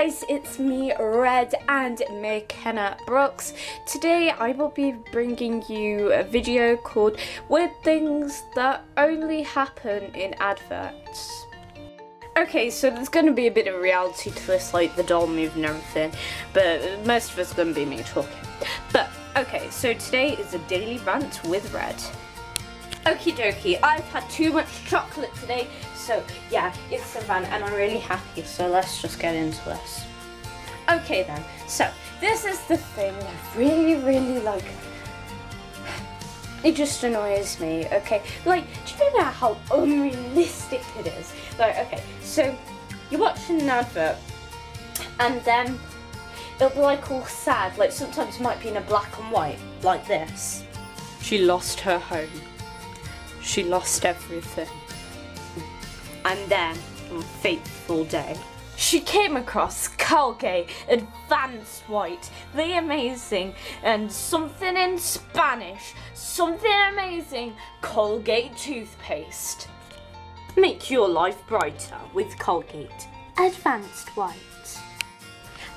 guys, it's me, Red, and McKenna Brooks. Today I will be bringing you a video called Weird Things That Only Happen in Adverts. Okay, so there's going to be a bit of reality to this, like the doll move and everything, but most of it's going to be me talking. But, okay, so today is a daily rant with Red. Okie dokie, I've had too much chocolate today, so yeah, it's a rant and I'm really happy, so let's just get into this. Okay then, so this is the thing I really, really like. It just annoys me, okay? Like, do you know how unrealistic it is? Like, okay, so you're watching an advert and then it'll be like all sad, like sometimes it might be in a black and white, like this. She lost her home. She lost everything. And then, on fateful day, she came across Colgate Advanced White, the amazing, and something in Spanish, something amazing, Colgate toothpaste. Make your life brighter with Colgate Advanced White.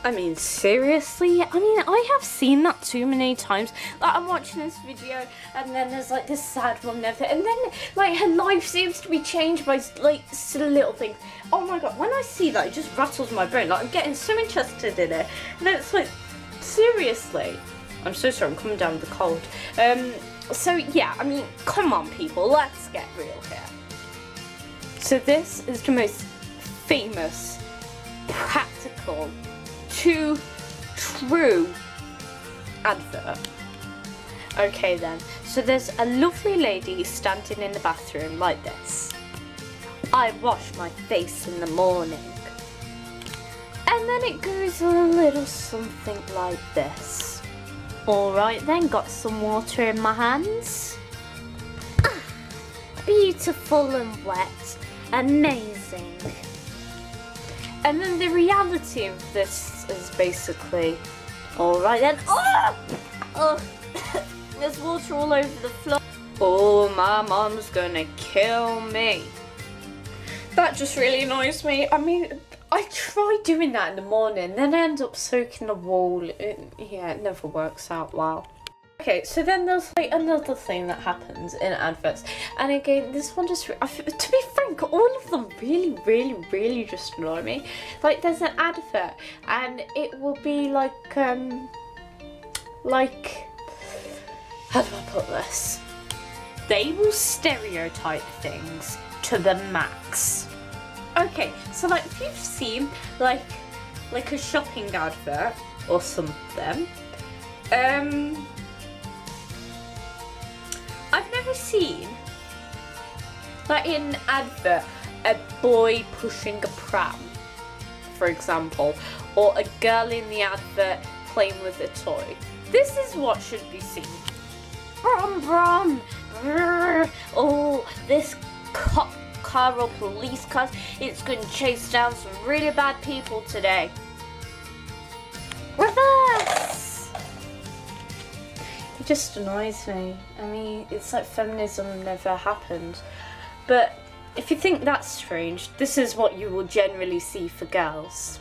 I mean, seriously? I mean, I have seen that too many times. Like, I'm watching this video, and then there's like this sad woman there, and then like her life seems to be changed by like little things. Oh my god, when I see that, it just rattles my brain. Like, I'm getting so interested in it, and it's like, seriously. I'm so sorry, I'm coming down with the cold. Um, so yeah, I mean, come on, people, let's get real here. So this is the most famous, practical too true advert. Okay then, so there's a lovely lady standing in the bathroom like this. I wash my face in the morning. And then it goes a little something like this. Alright then, got some water in my hands. Ah, beautiful and wet. Amazing. And then the reality of this is basically, alright then, oh! oh! There's water all over the floor. Oh, my mom's gonna kill me. That just really annoys me. I mean, I try doing that in the morning, then I end up soaking the wall. It, yeah, it never works out well. Okay, so then there's like another thing that happens in adverts, and again, this one just, to be frank, all of them really, really, really just annoy me. Like, there's an advert, and it will be like, um, like, how do I put this? They will stereotype things to the max. Okay, so like, if you've seen, like, like a shopping advert or something, um, I've never seen, like in an advert, a boy pushing a pram, for example, or a girl in the advert playing with a toy. This is what should be seen. Brum brum. Brrr. Oh, this cop car or police car, it's going to chase down some really bad people today. Reverse! It just annoys me. I mean, it's like feminism never happened. But if you think that's strange, this is what you will generally see for girls.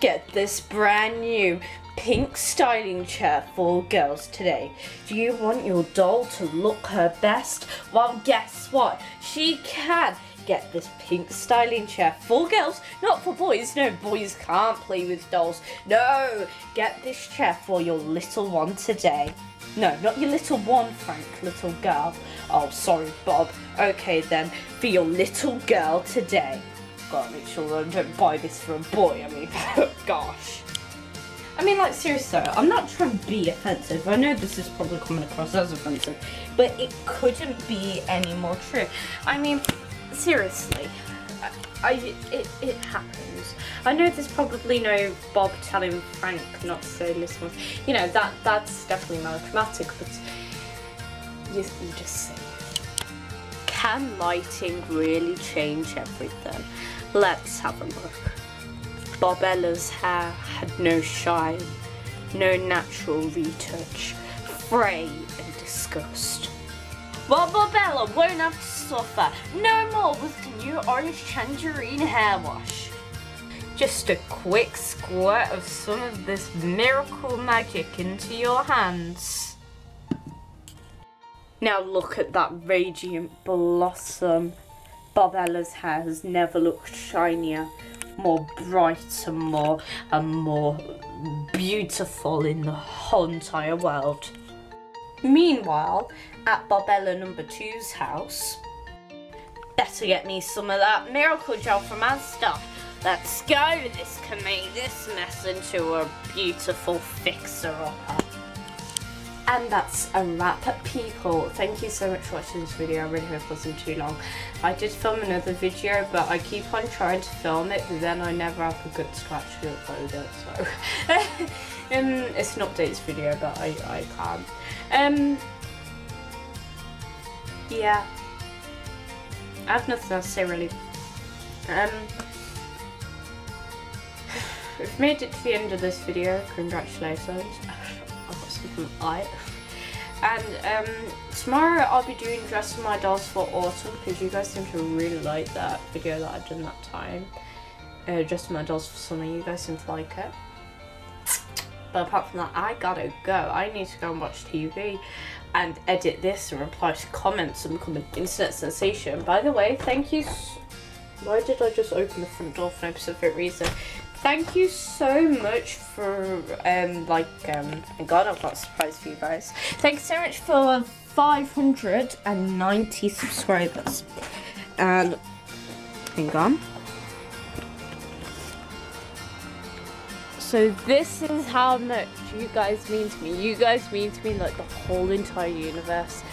Get this brand new pink styling chair for girls today. Do you want your doll to look her best? Well, guess what? She can get this pink styling chair for girls, not for boys. No, boys can't play with dolls. No, get this chair for your little one today. No, not your little one, Frank, little girl. Oh, sorry, Bob. Okay then, for your little girl today. Gotta make sure that I don't buy this for a boy. I mean, gosh. I mean, like, seriously, I'm not trying to be offensive. I know this is probably coming across as offensive, but it couldn't be any more true. I mean, seriously, I, it, it happens. I know there's probably no Bob telling Frank not to say this one. You know, that that's definitely melodramatic, but you, you just say. Can lighting really change everything? Let's have a look. Bobella's hair had no shine, no natural retouch, fray and disgust. Well, Bobella won't have to suffer no more with the new orange tangerine hair wash. just a quick squirt of some of this miracle magic into your hands. Now look at that radiant blossom. Barbella's hair has never looked shinier, more bright and more and more beautiful in the whole entire world. Meanwhile, at Barbella number two's house, better get me some of that miracle gel from Asda. Let's go, this can make this mess into a beautiful fixer-upper. And that's a wrap, people. Thank you so much for watching this video. I really hope it wasn't too long. I did film another video, but I keep on trying to film it, but then I never have the guts to actually upload it, so... um, it's an updates video, but I, I can't. Um, yeah. I have nothing else to say, really. Um, we've made it to the end of this video. Congratulations. I've right. And um, tomorrow I'll be doing dressing my dolls for autumn because you guys seem to really like that video that I did that time. Uh, dressing my dolls for summer, you guys seem to like it. But apart from that, I gotta go. I need to go and watch TV and edit this and reply to comments and become an internet sensation. By the way, thank you. Why did I just open the front door for no specific reason? Thank you so much for, um, like, um, God, I've got a surprise for you guys. Thanks so much for 590 subscribers. And, hang on. So this is how much you guys mean to me. You guys mean to me like the whole entire universe.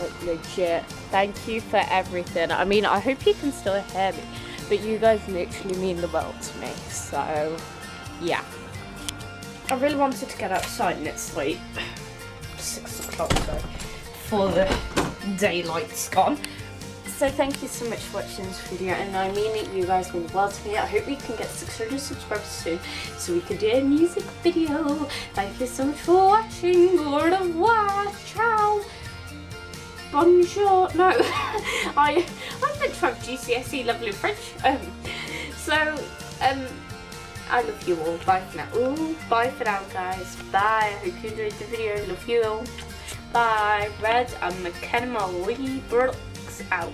Like legit. Thank you for everything. I mean, I hope you can still hear me, but you guys literally mean the world to me. So, yeah. I really wanted to get outside and it's like six o'clock so before the daylight's gone. So thank you so much for watching this video and I mean it, you guys mean well to me. I hope we can get 600 subscribers soon so we can do a music video. Thank you so much for watching. Au revoir. Ciao. Bonjour. No, I, I meant to have GCSE level in French. Um, so, um, I love you all. Bye for now. Ooh, bye for now, guys. Bye. I hope you enjoyed the video. Love you all. Bye. Red and McKenna Lee Brooks out.